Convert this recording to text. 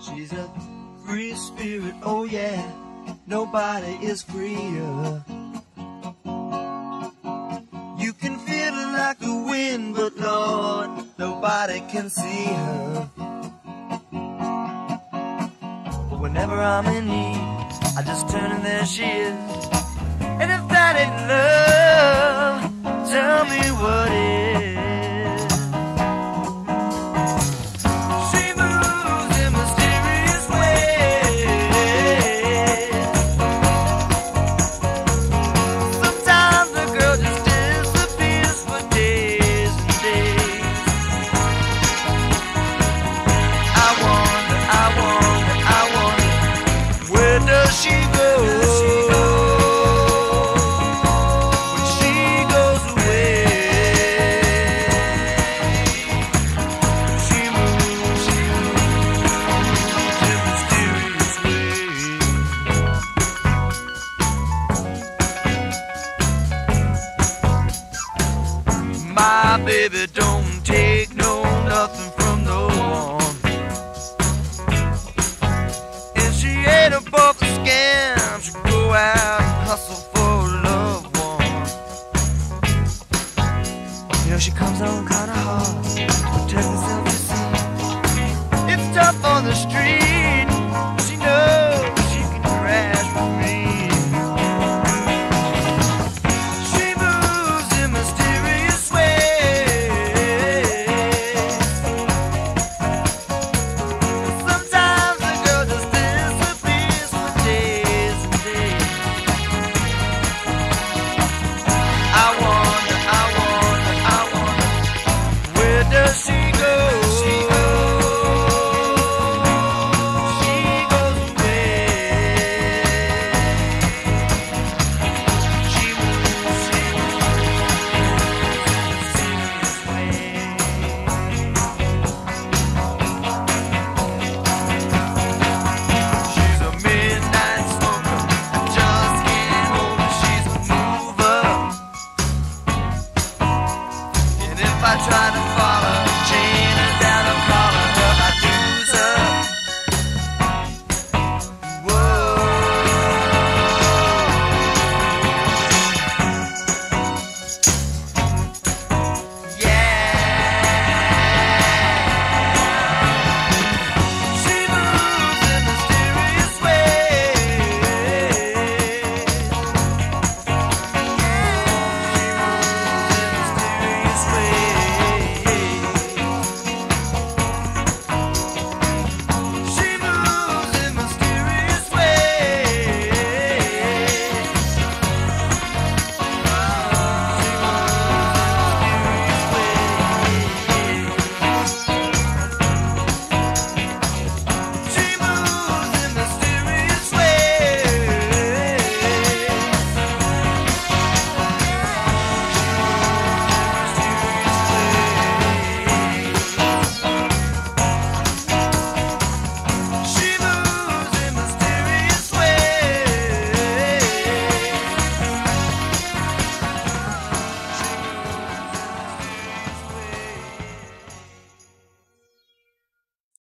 She's a free spirit, oh yeah. Nobody is freer. You can feel her like the wind, but Lord, nobody can see her. But whenever I'm in need, I just turn and there she is. nothing I try to follow?